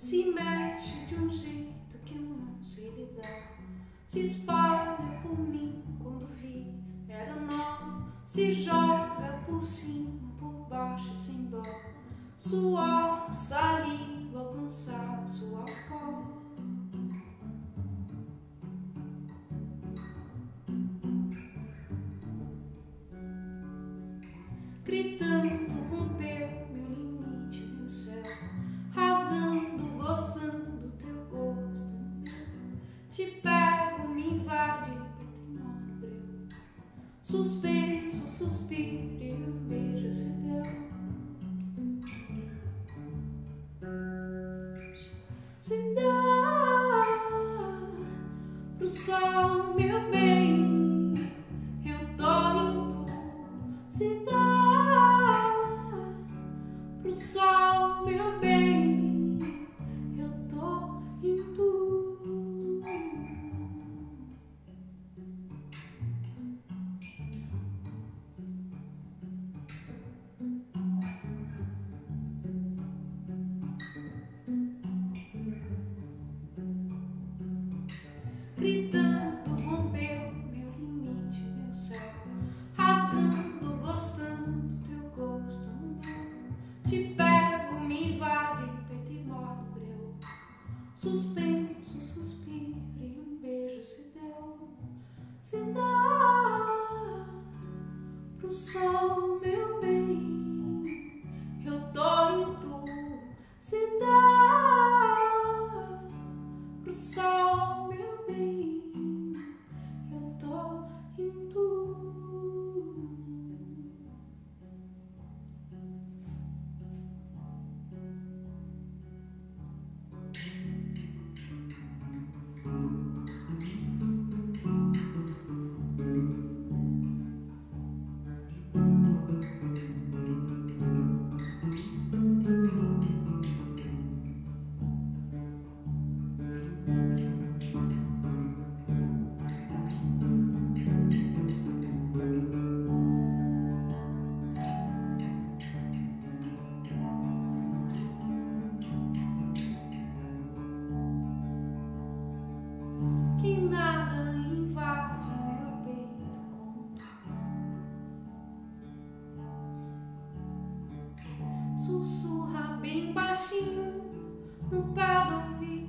Se mexe de um jeito que eu não sei lidar. Se espalha por mim quando vi, era nó. Se joga por cima, por baixo sem dó. Suor, saliva, cansaço, pó. Gritando, Te pego, me invade, e breu. Suspenso, suspiro e um beijo se deu. Se dá pro sol, meu bem. Suspenso, suspiro e um beijo se deu. Se dá pro sol, meu bem. Eu tô em tu. Se dá Sussurra bem baixinho no pé do ouvido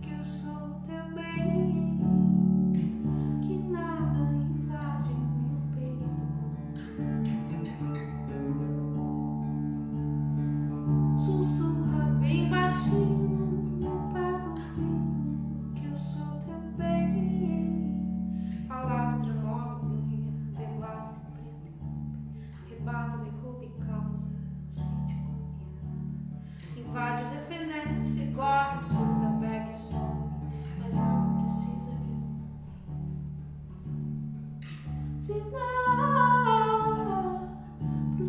que eu sou teu bem. Que nada invade meu peito. Sussurra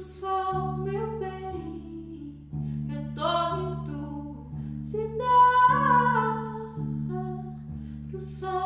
Do sol, meu bem, eu tô em tu se dá sol.